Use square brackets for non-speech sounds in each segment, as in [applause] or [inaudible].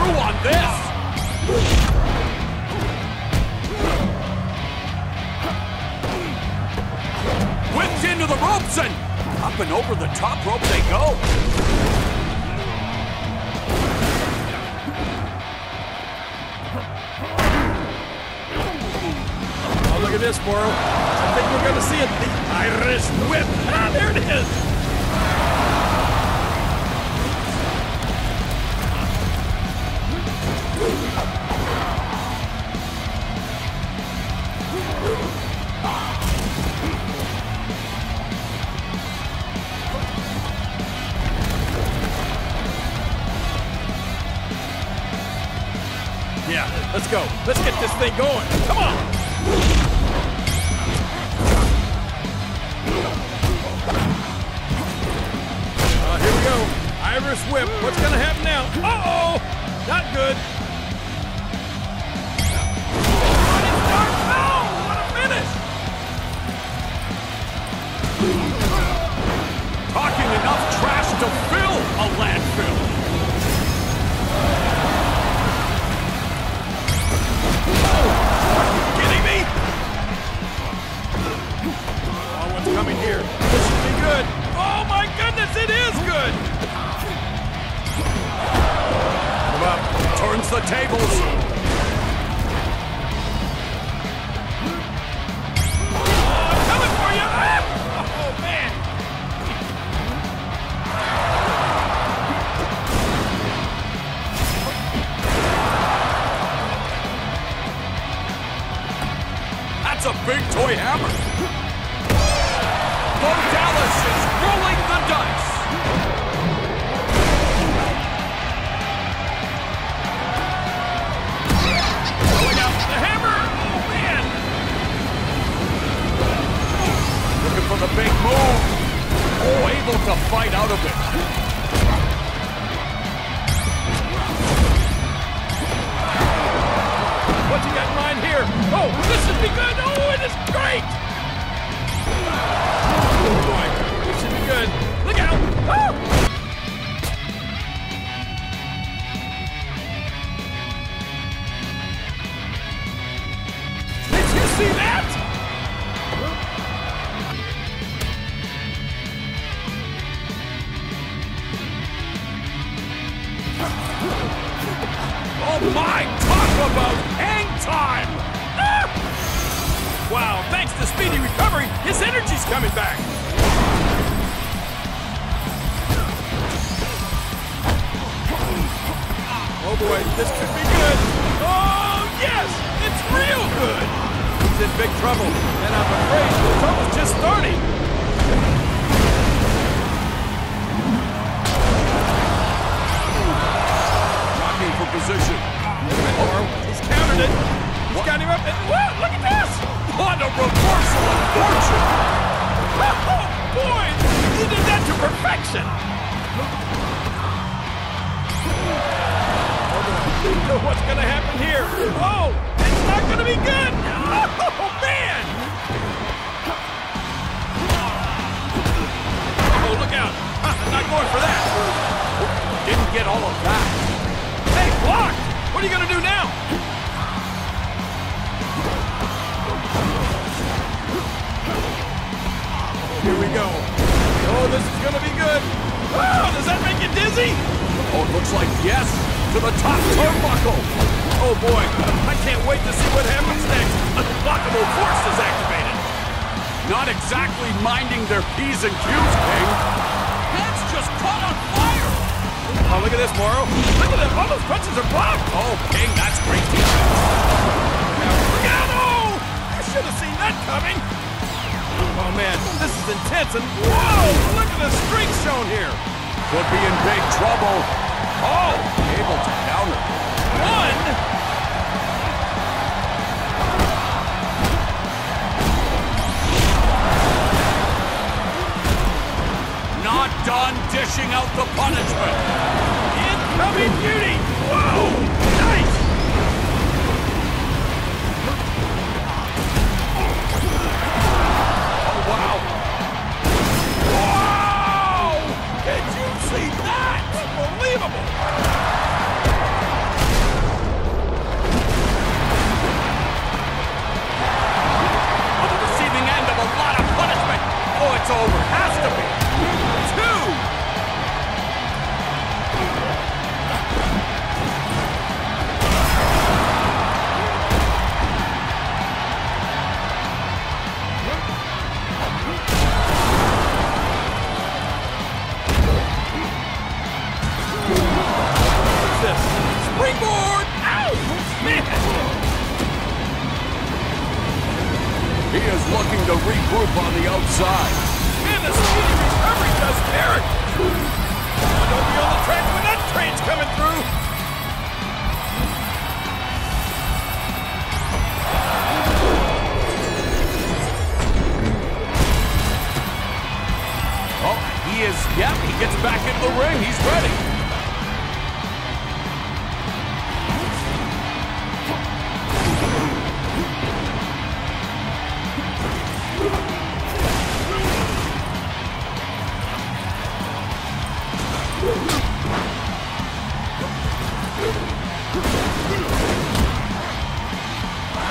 through on this! Whipped into the ropes and up and over the top rope they go. Oh, look at this, Mauro. I think we're gonna see it. The Irish whip. Ah, there it is. Yeah, let's go. Let's get this thing going. Come on. Uh, here we go. Irish whip. What's gonna happen now? Uh-oh! Not good. The tables. Oh! That's a big toy hammer. Bo Dallas is rolling the dice. Able to fight out of it. What you got in mind here? Oh, this should be good! Oh, it is great! Oh boy, this should be good. Look out! Oh my, talk about hang time. Ah! Wow, thanks to speedy recovery, his energy's coming back. Oh boy, this could be good. Oh, yes, it's real good. He's in big trouble, and I'm afraid the trouble's just starting. Position. Or he's countered it. He's got him up, and whoa, look at this. What a reversal of fortune. Oh, boy, he did that to perfection. So what's gonna happen here? Oh, it's not gonna be good. Oh man! Oh, look out! I'm [laughs] not going for that. Didn't get all of that. What are you gonna do now? Here we go. Oh, this is gonna be good. Oh, does that make you dizzy? Oh, it looks like yes to the top turnbuckle. Oh boy, I can't wait to see what happens next. Unblockable force is activated. Not exactly minding their P's and Q's, King. Head's just caught on fire. Oh, look at this, Mauro. Look at them. All those punches are blocked. Oh, King, that's great defense. Oh, you should have seen that coming. Oh man, this is intense. And whoa, look at the strength shown here. Could be in big trouble. Oh, able to counter. One. Unbelievable! He is looking to regroup on the outside. Man, the speedy recovery does Derek. Don't be on the tracks when that train's coming through. Oh, he is, yep, he gets back into the ring. He's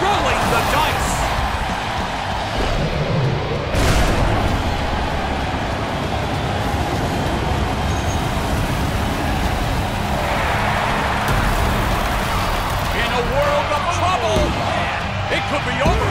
Rolling the dice. In a world of trouble. It could be over